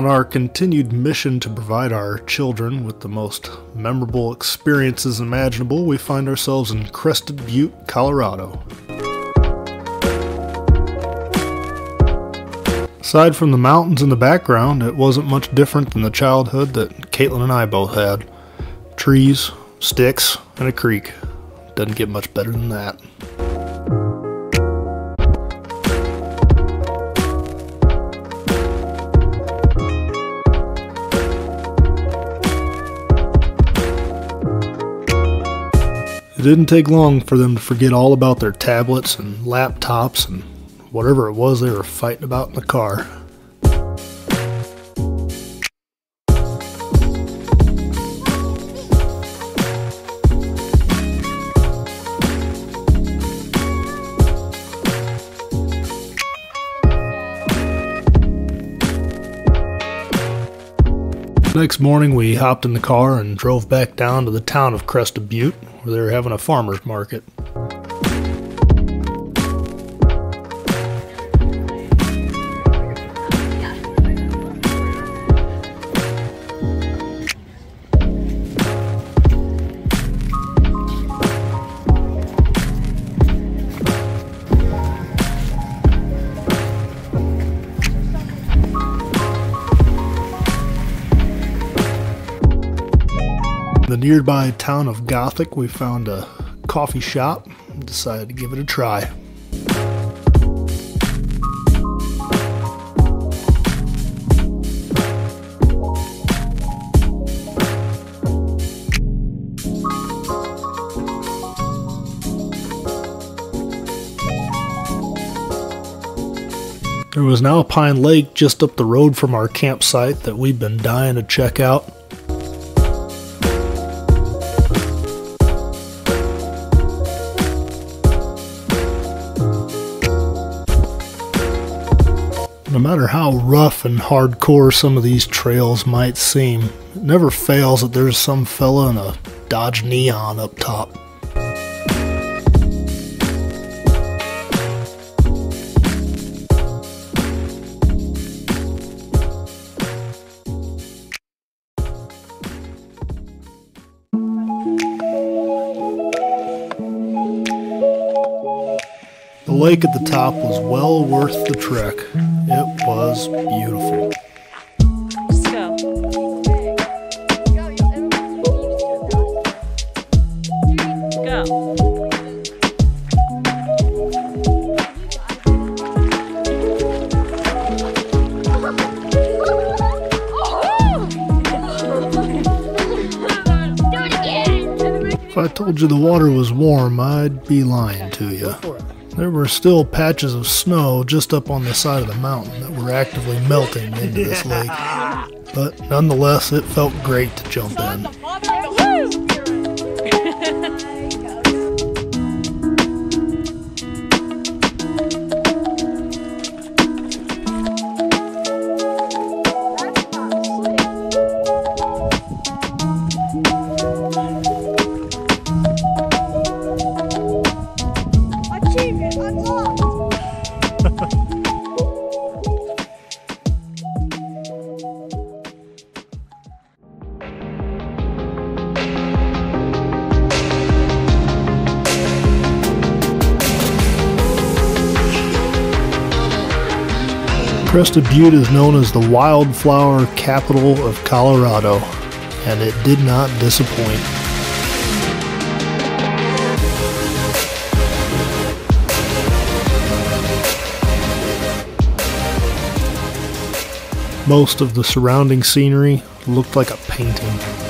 On our continued mission to provide our children with the most memorable experiences imaginable, we find ourselves in Crested Butte, Colorado. Aside from the mountains in the background, it wasn't much different than the childhood that Caitlin and I both had. Trees, sticks, and a creek. Doesn't get much better than that. It didn't take long for them to forget all about their tablets and laptops and whatever it was they were fighting about in the car. Next morning, we hopped in the car and drove back down to the town of Crested Butte, where they were having a farmer's market. Nearby town of Gothic, we found a coffee shop and decided to give it a try. There was now Pine Lake just up the road from our campsite that we'd been dying to check out. Matter how rough and hardcore some of these trails might seem, it never fails that there's some fella in a Dodge Neon up top. The lake at the top was well worth the trek. It was beautiful. Let's go. Go. If I told you the water was warm, I'd be lying to you. There were still patches of snow just up on the side of the mountain that were actively melting into this lake. But nonetheless, it felt great to jump in. Crested Butte is known as the wildflower capital of Colorado, and it did not disappoint. Most of the surrounding scenery looked like a painting.